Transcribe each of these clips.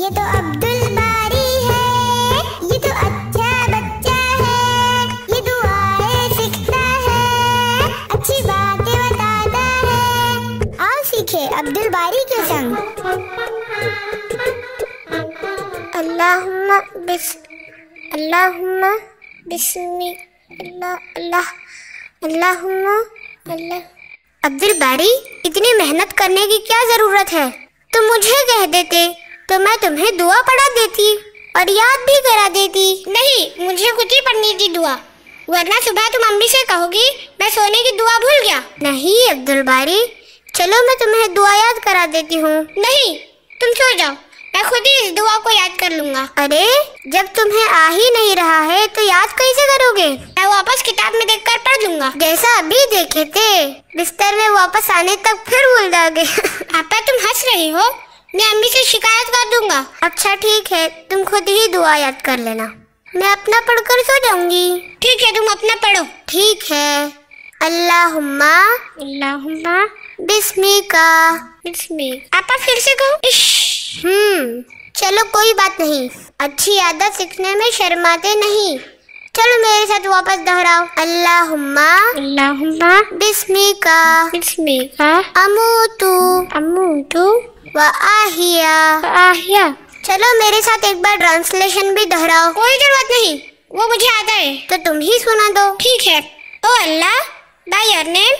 ये तो अब्दुल बारी है ये तो अच्छा बच्चा है ये दुआएँ सीखता है अच्छी बातें बताता है। आओ सीखे अब्दुल बारी के संग। अल्लाहुम्मा बिस अल्लाहुम्मा बिस्मि अल्लाह अल्लाह अल्लाहुम्मा अल्लाह। अब्दुल बारी इतनी मेहनत करने की क्या ज़रूरत है? तुम मुझे कह देते तो मैं तुम्हें दुआ पढ़ा देती और याद भी करा देती। नहीं मुझे खुद ही पढ़नी थी दुआ। वरना सुबह तुम अम्मी से कहोगी मैं सोने की दुआ भूल गया। नहीं अब्दुल बारी। चलो मैं तुम्हें दुआ याद करा देती हूँ। नहीं तुम सो जाओ। मैं खुद ही इस दुआ को याद कर लूँगा। अरे जब तुम्हें आ ही नहीं रहा है तो याद कैसे करोगे? मैं वापस किताब में देख कर पढ़ लूँगा। जैसा अभी देखे थे बिस्तर में वापस आने तक फिर भूल जाओगे। आपा तुम हंस रही हो? मैं अम्मी से शिकायत कर दूँगा। अच्छा ठीक है। तुम खुद ही दुआ याद कर लेना। मैं अपना पढ़कर सो जाऊँगी। ठीक है तुम अपना पढ़ो। ठीक है। अल्लाहुम्मा। अल्लाहुम्मा। बिस्मिका। बिस्मी आपा फिर से कहो। हम्म। चलो कोई बात नहीं। अच्छी आदत सीखने में शर्माते नहीं। चलो मेरे साथ वापस दोहराओ। अल्लाहुम्मा। अल्लाहुम्मा। बिस्मिका। बिस्मिका। अमूतु अमूतु। व आहिया आहिया चलो मेरे साथ एक बार ट्रांसलेशन भी दोहराओ। कोई ज़रूरत नहीं वो मुझे आता है तो तुम ही सुना दो। ठीक है। O Allah by your name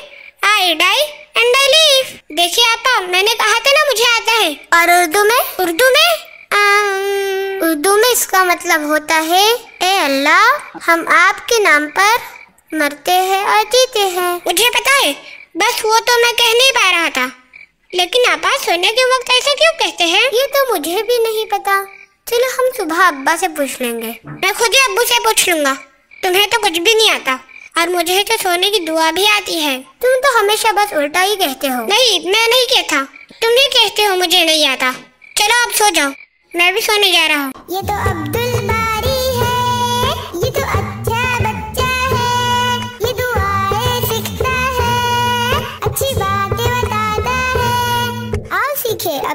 I die and I live देखिए आपा मैंने कहा था ना मुझे आता है। और उर्दू में? उर्दू में? उर्दू में इसका मतलब होता है ए अल्लाह हम आपके नाम पर मरते हैं और जीते हैं। मुझे पता है बस वो तो मैं कह नहीं पा रहा था लेकिन आपा सोने के वक्त ऐसा क्यों कहते हैं? ये तो मुझे भी नहीं पता। चलो हम सुबह अब्बा से पूछ लेंगे। मैं खुद ही अब्बू से पूछ लूँगा। तुम्हें तो कुछ भी नहीं आता। और मुझे तो सोने की दुआ भी आती है। तुम तो हमेशा बस उल्टा ही कहते हो। नहीं मैं नहीं कहता तुम ही कहते हो मुझे नहीं आता। चलो अब सो जाओ। मैं भी सोने जा रहा हूँ। ये तो अब्दुल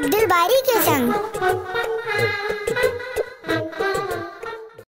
अब्दुल बारी के संग।